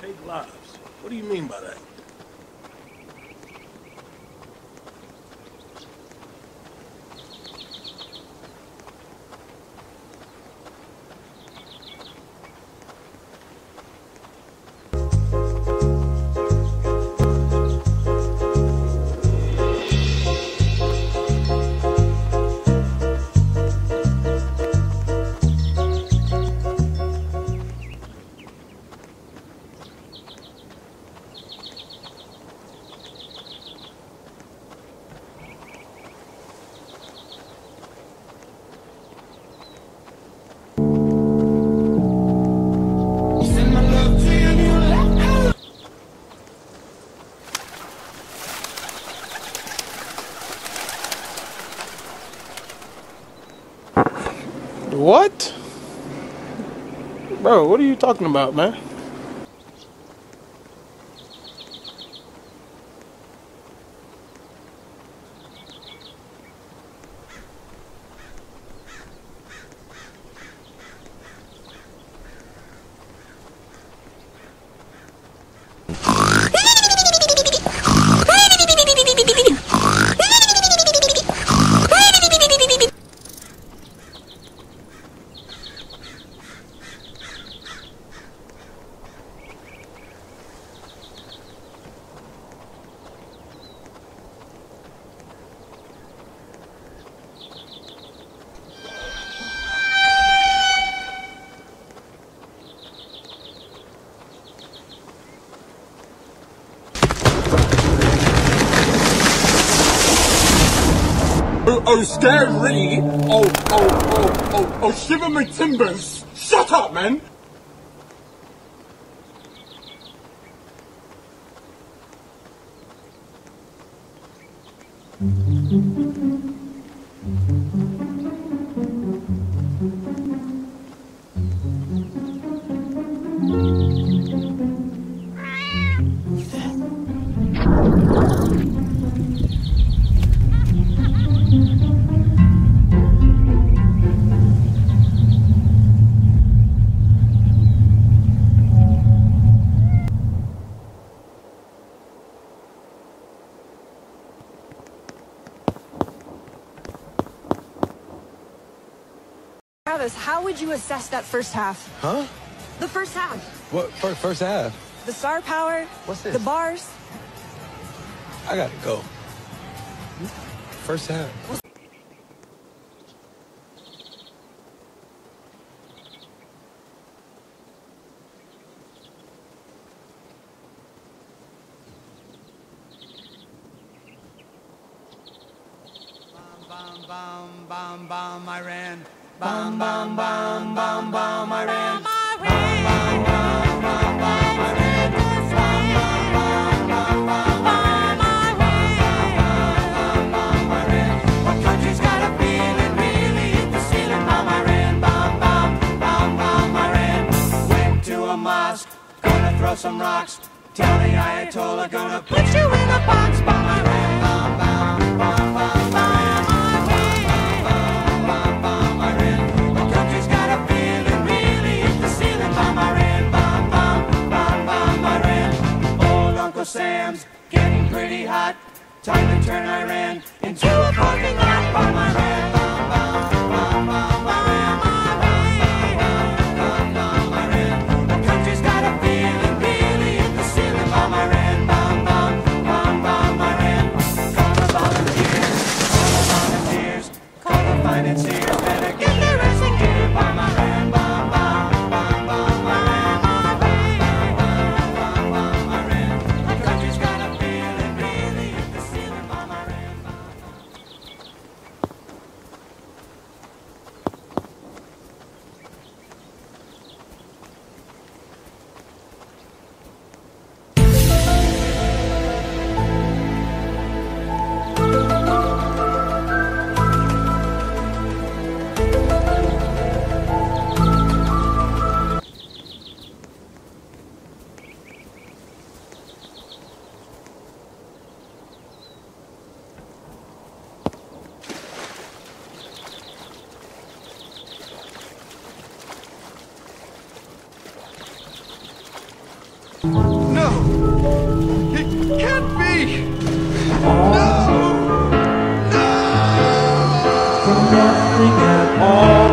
Take lives. What do you mean by that? What? Bro, what are you talking about, man? Oh, oh, scary! Oh, oh, oh, oh, oh, shiver my timbers! Shut up, man! Travis, how would you assess that first half? Huh? The first half. What? First, first half? The star power. What's this? The bars. I gotta go. First half. Bam, bam, bam, bam, Iran. Bam, bam, bam, bam, bam, Iran. Bam, bam, bam, bam, bam, Iran. Bam, bam, bam, bam, bam, Iran. Bam, bam, Iran. What country's got a feeling really hit the ceiling? Bam, Iran. Bam, bam, bam, bam, Iran. Went to a mosque, gonna throw some rocks. Tell the Ayatollah, gonna put you in a box. Bam, Iran. Bam, bam, bam. No! It can't be! No! No! Nothing at all.